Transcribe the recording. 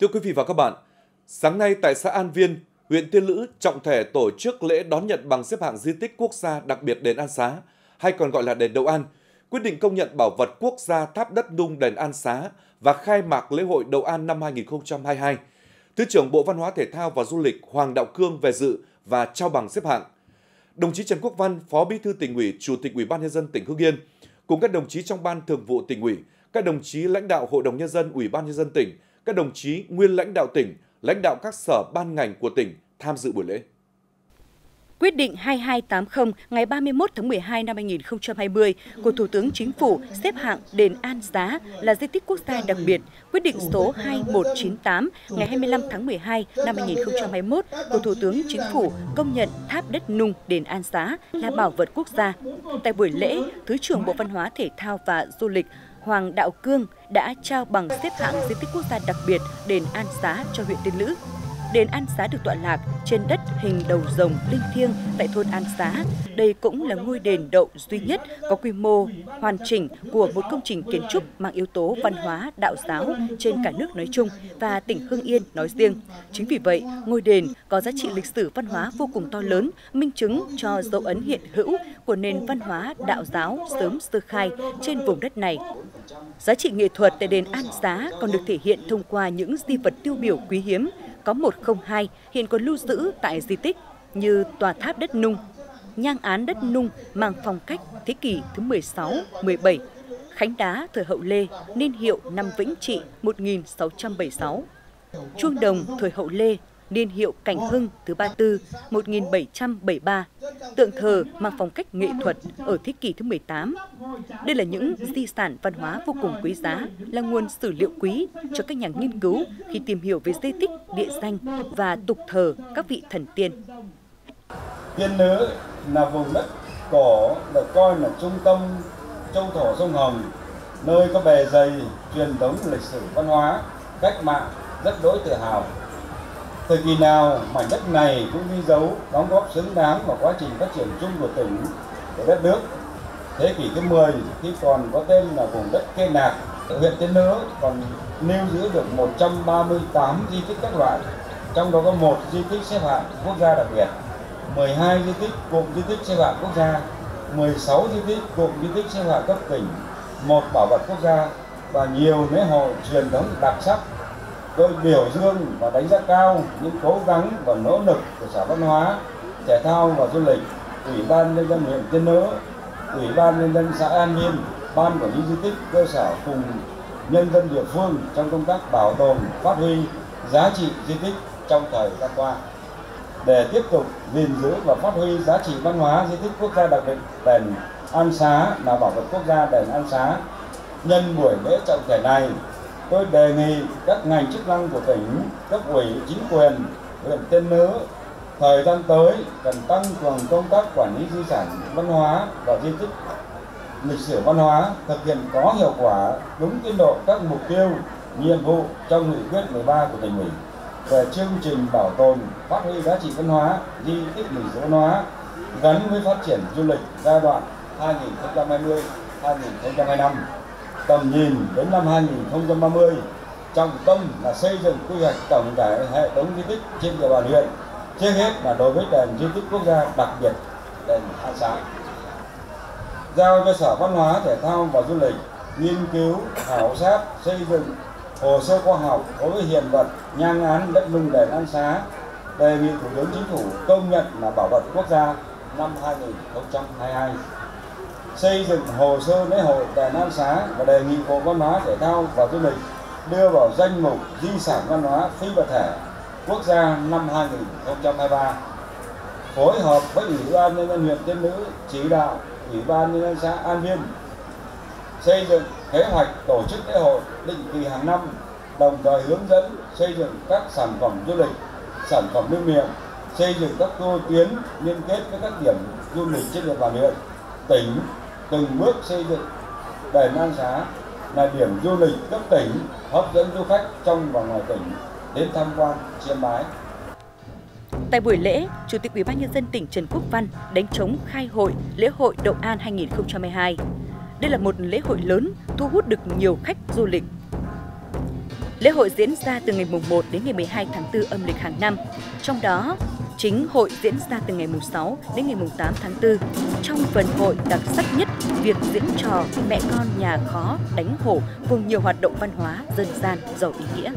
Thưa quý vị và các bạn, sáng nay tại xã An Viên, huyện Tiên Lữ trọng thể tổ chức lễ đón nhận bằng xếp hạng di tích quốc gia đặc biệt đền An Xá, hay còn gọi là đền Đậu An, quyết định công nhận bảo vật quốc gia tháp đất nung đền An Xá và khai mạc lễ hội Đậu An năm 2022. Thứ trưởng Bộ Văn hóa Thể thao và Du lịch Hoàng Đạo Cương về dự và trao bằng xếp hạng. Đồng chí Trần Quốc Văn, Phó Bí thư tỉnh ủy, Chủ tịch Ủy ban nhân dân tỉnh Hưng Yên cùng các đồng chí trong ban thường vụ tỉnh ủy, các đồng chí lãnh đạo Hội đồng nhân dân, Ủy ban nhân dân tỉnh, các đồng chí nguyên lãnh đạo tỉnh, lãnh đạo các sở ban ngành của tỉnh tham dự buổi lễ. Quyết định 2280 ngày 31 tháng 12 năm 2020 của Thủ tướng Chính phủ xếp hạng đền An Giá là di tích quốc gia đặc biệt. Quyết định số 2198 ngày 25 tháng 12 năm 2021 của Thủ tướng Chính phủ công nhận tháp đất nung đền An Giá là bảo vật quốc gia. Tại buổi lễ, Thứ trưởng Bộ Văn hóa Thể thao và Du lịch Hoàng Đạo Cương đã trao bằng xếp hạng di tích quốc gia đặc biệt đền An Xá cho huyện Tiên Lữ. Đền An Xá được tọa lạc trên đất hình đầu rồng linh thiêng tại thôn An Xá. Đây cũng là ngôi đền đậu duy nhất có quy mô hoàn chỉnh của một công trình kiến trúc mang yếu tố văn hóa, đạo giáo trên cả nước nói chung và tỉnh Hưng Yên nói riêng. Chính vì vậy, ngôi đền có giá trị lịch sử văn hóa vô cùng to lớn, minh chứng cho dấu ấn hiện hữu của nền văn hóa đạo giáo sớm sơ khai trên vùng đất này. Giá trị nghệ thuật tại đền An Xá còn được thể hiện thông qua những di vật tiêu biểu quý hiếm có 102 hiện còn lưu giữ tại di tích như tòa tháp đất nung, nhang án đất nung mang phong cách thế kỷ thứ 16, 17, khánh đá thời hậu Lê, niên hiệu năm Vĩnh Trị 1676, chuông đồng thời hậu Lê, niên hiệu Cảnh Hưng thứ 34 1773, tượng thờ mang phong cách nghệ thuật ở thế kỷ thứ 18. Đây là những di sản văn hóa vô cùng quý giá, là nguồn sử liệu quý cho các nhà nghiên cứu khi tìm hiểu về di tích, địa danh và tục thờ các vị thần tiên. Tiên Nữ là vùng đất cổ được coi là trung tâm châu thổ sông Hồng, nơi có bề dày truyền thống lịch sử văn hóa, cách mạng rất đối tự hào Thời kỳ nào mảnh đất này cũng ghi dấu đóng góp xứng đáng vào quá trình phát triển chung của tỉnh, của đất nước. Thế kỷ thứ 10 khi còn có tên là vùng đất Kê Nạc, huyện Tiên Nữ còn lưu giữ được 138 di tích các loại, trong đó có một di tích xếp hạng quốc gia đặc biệt, 12 di tích cụm di tích xếp hạng quốc gia, 16 di tích cụm di tích xếp hạng cấp tỉnh, một bảo vật quốc gia và nhiều lễ hội truyền thống đặc sắc. Tôi biểu dương và đánh giá cao những cố gắng và nỗ lực của sở văn hóa thể thao và du lịch ủy ban nhân dân huyện tiên nữ ủy ban nhân dân xã an nhiên ban quản lý di tích cơ sở cùng nhân dân địa phương trong công tác bảo tồn phát huy giá trị di tích trong thời gian qua. Để tiếp tục gìn giữ và phát huy giá trị văn hóa di tích quốc gia đặc biệt đền An Xá là bảo vật quốc gia đền An Xá nhân buổi lễ trọng thể này tôi đề nghị các ngành chức năng của tỉnh, cấp ủy, chính quyền, huyện Tiên Nữ thời gian tới cần tăng cường công tác quản lý di sản văn hóa và di tích lịch sử văn hóa, thực hiện có hiệu quả đúng tiến độ các mục tiêu, nhiệm vụ trong nghị quyết 13 của tỉnh ủy về chương trình bảo tồn, phát huy giá trị văn hóa, di tích lịch sử văn hóa gắn với phát triển du lịch giai đoạn 2020-2025 tầm nhìn đến năm 2030 trọng tâm là xây dựng quy hoạch tổng thể hệ thống di tích trên địa bàn huyện. Trước hết là đối với đền di tích quốc gia đặc biệt đền Hạ Sáng giao cho sở văn hóa, thể thao và du lịch nghiên cứu, khảo sát, xây dựng hồ sơ khoa học đối với hiện vật nhang án, đất nung đền An Xá. Đề nghị thủ tướng chính phủ công nhận là bảo vật quốc gia năm 2022 xây dựng hồ sơ lễ hội đền An Xá và đề nghị Bộ Văn hóa, Thể thao và Du lịch đưa vào danh mục di sản văn hóa, phi vật thể quốc gia năm 2023 phối hợp với ủy ban nhân dân huyện Tiên Nữ chỉ đạo ủy ban nhân dân xã An Viên xây dựng kế hoạch tổ chức lễ hội định kỳ hàng năm, đồng thời hướng dẫn xây dựng các sản phẩm du lịch, sản phẩm lưu niệm, xây dựng các tour tuyến liên kết với các điểm du lịch trên địa bàn huyện, tỉnh từng bước xây dựng đền An Xá là điểm du lịch cấp tỉnh, hấp dẫn du khách trong và ngoài tỉnh đến tham quan chiêm bái. Tại buổi lễ, Chủ tịch Ủy ban nhân dân tỉnh Trần Quốc Văn đánh trống khai hội lễ hội Đậu An 2022. Đây là một lễ hội lớn thu hút được nhiều khách du lịch. Lễ hội diễn ra từ ngày 1 đến ngày 12 tháng 4 âm lịch hàng năm. Trong đó, chính hội diễn ra từ ngày 6 đến ngày 8 tháng 4. Trong phần hội đặc sắc nhất, việc diễn trò mẹ con nhà khó đánh hổ cùng nhiều hoạt động văn hóa dân gian giàu ý nghĩa.